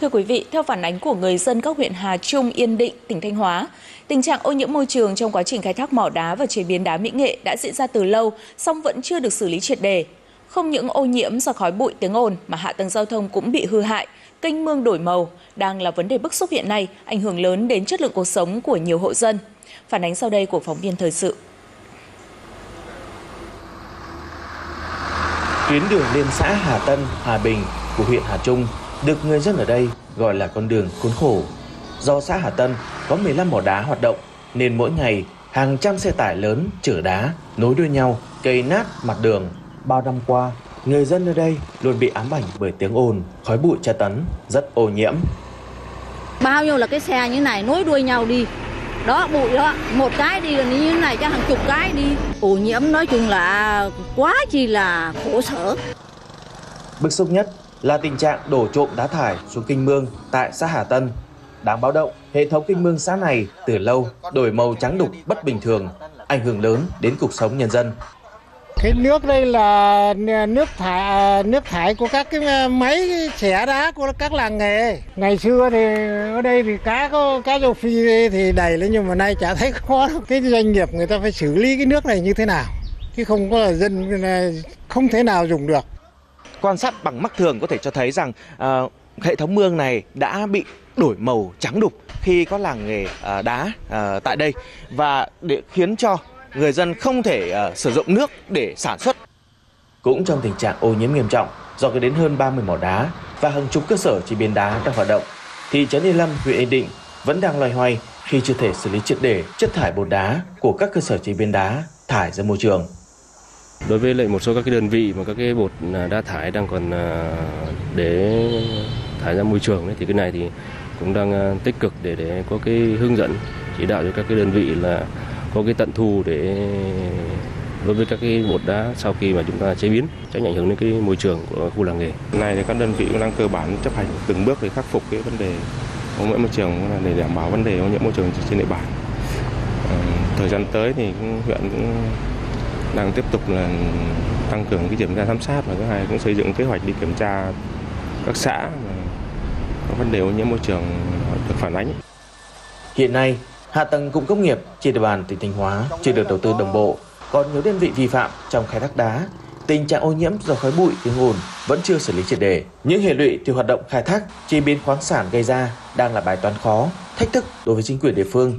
Thưa quý vị, theo phản ánh của người dân các huyện Hà Trung, Yên Định, tỉnh Thanh Hóa, tình trạng ô nhiễm môi trường trong quá trình khai thác mỏ đá và chế biến đá mỹ nghệ đã diễn ra từ lâu, song vẫn chưa được xử lý triệt đề. Không những ô nhiễm do khói bụi tiếng ồn mà hạ tầng giao thông cũng bị hư hại, kênh mương đổi màu đang là vấn đề bức xúc hiện nay, ảnh hưởng lớn đến chất lượng cuộc sống của nhiều hộ dân. Phản ánh sau đây của phóng viên thời sự. Tuyến đường liên xã Hà Tân, Hà Bình của huyện Hà Trung được người dân ở đây gọi là con đường khốn khổ. Do xã Hà Tân có 15 mỏ đá hoạt động nên mỗi ngày hàng trăm xe tải lớn chở đá nối đuôi nhau cây nát mặt đường. Bao năm qua, người dân ở đây luôn bị ám ảnh bởi tiếng ồn, khói bụi tra tấn, rất ô nhiễm. Bao nhiêu là cái xe như này nối đuôi nhau đi, đó bụi đó một cái đi là như thế này cho hàng chục cái đi ô nhiễm nói chung là quá chi là khổ sở bức xúc nhất là tình trạng đổ trộm đá thải xuống kinh mương tại xã Hà Tân. Đáng báo động, hệ thống kinh mương xã này từ lâu đổi màu trắng đục bất bình thường, ảnh hưởng lớn đến cuộc sống nhân dân. Cái nước đây là nước thải à, nước thải của các cái à, máy xẻ đá của các làng nghề. Ngày xưa thì ở đây thì cá có, cá rô phi thì đầy lên nhưng mà nay chả thấy khó cái doanh nghiệp người ta phải xử lý cái nước này như thế nào. Chứ không có là dân à, không thể nào dùng được quan sát bằng mắt thường có thể cho thấy rằng uh, hệ thống mương này đã bị đổi màu trắng đục khi có làng nghề uh, đá uh, tại đây và để khiến cho người dân không thể uh, sử dụng nước để sản xuất. Cũng trong tình trạng ô nhiễm nghiêm trọng do có đến hơn 30 mỏ đá và hàng chục cơ sở chế biến đá đang hoạt động, thì trấn Yên Lâm, huyện Yên Định vẫn đang loay hoay khi chưa thể xử lý triệt để chất thải bột đá của các cơ sở chế biến đá thải ra môi trường. Đối với lại một số các cái đơn vị mà các cái bột à, đa thải đang còn à, để thải ra môi trường đấy, thì cái này thì cũng đang à, tích cực để để có cái hướng dẫn chỉ đạo cho các cái đơn vị là có cái tận thu để đối với các cái bột đá sau khi mà chúng ta chế biến tránh ảnh hưởng đến cái môi trường của khu làng nghề. Này thì các đơn vị cũng đang cơ bản chấp hành từng bước để khắc phục cái vấn đề ô nhiễm môi trường để đảm bảo vấn đề ô nhiễm môi trường trên địa bàn. Ờ, thời gian tới thì huyện cũng đang tiếp tục là tăng cường cái kiểm tra giám sát và thứ hai cũng xây dựng kế hoạch đi kiểm tra các xã có vấn đề ô nhiễm môi trường được phản ánh. Hiện nay, hạ tầng cụm công nghiệp trên địa bàn tỉnh Thanh Hóa chưa được đầu tư đồng bộ, còn nhiều đơn vị vi phạm trong khai thác đá. Tình trạng ô nhiễm do khói bụi, tiếng ồn vẫn chưa xử lý triệt đề. Những hệ lụy từ hoạt động khai thác, chế biến khoáng sản gây ra đang là bài toán khó, thách thức đối với chính quyền địa phương